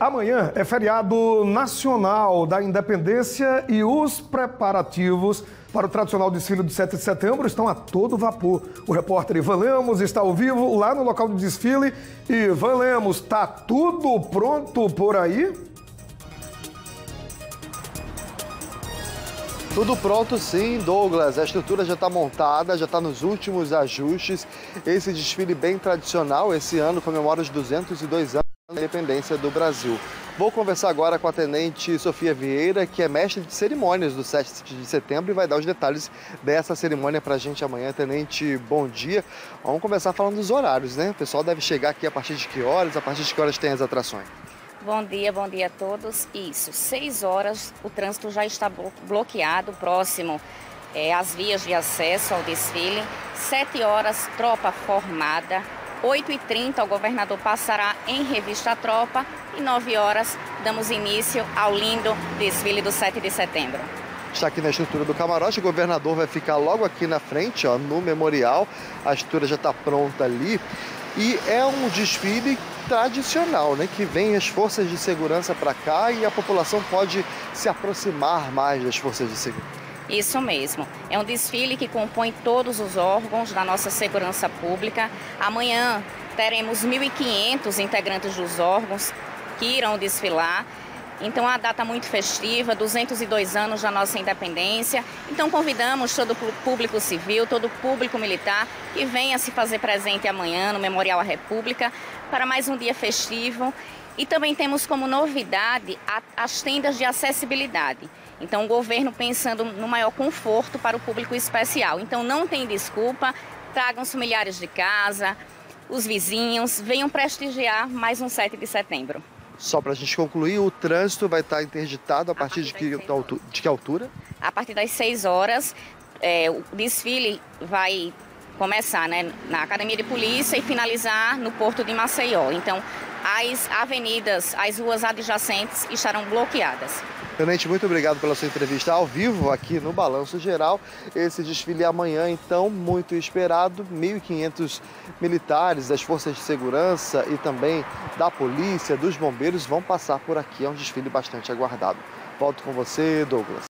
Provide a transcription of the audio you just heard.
Amanhã é feriado nacional da independência e os preparativos para o tradicional desfile do 7 de setembro estão a todo vapor. O repórter Ivan Lemos está ao vivo lá no local do desfile. Ivan Lemos, está tudo pronto por aí? Tudo pronto sim, Douglas. A estrutura já está montada, já está nos últimos ajustes. Esse desfile bem tradicional, esse ano comemora os 202 anos independência do Brasil. Vou conversar agora com a tenente Sofia Vieira, que é mestre de cerimônias do 7 de setembro e vai dar os detalhes dessa cerimônia para a gente amanhã. Tenente, bom dia. Vamos começar falando dos horários, né? O pessoal deve chegar aqui a partir de que horas? A partir de que horas tem as atrações? Bom dia, bom dia a todos. Isso, 6 horas o trânsito já está bloqueado, próximo é, às vias de acesso ao desfile. 7 horas, tropa formada. 8h30 o governador passará em revista a tropa e 9 horas damos início ao lindo desfile do 7 de setembro. Está aqui na estrutura do camarote, o governador vai ficar logo aqui na frente, ó, no memorial. A estrutura já está pronta ali. E é um desfile tradicional, né? Que vem as forças de segurança para cá e a população pode se aproximar mais das forças de segurança. Isso mesmo. É um desfile que compõe todos os órgãos da nossa segurança pública. Amanhã teremos 1.500 integrantes dos órgãos que irão desfilar. Então, é uma data muito festiva, 202 anos da nossa independência. Então, convidamos todo o público civil, todo o público militar que venha se fazer presente amanhã no Memorial à República para mais um dia festivo. E também temos como novidade as tendas de acessibilidade. Então, o governo pensando no maior conforto para o público especial. Então, não tem desculpa, tragam os familiares de casa, os vizinhos, venham prestigiar mais um 7 de setembro. Só para a gente concluir, o trânsito vai estar interditado a partir, a partir de, que, altura, de que altura? A partir das 6 horas, é, o desfile vai começar né, na Academia de Polícia e finalizar no Porto de Maceió. Então, as avenidas, as ruas adjacentes estarão bloqueadas. Tenente, muito obrigado pela sua entrevista ao vivo aqui no Balanço Geral. Esse desfile amanhã, então, muito esperado. 1.500 militares das forças de segurança e também da polícia, dos bombeiros vão passar por aqui. É um desfile bastante aguardado. Volto com você, Douglas.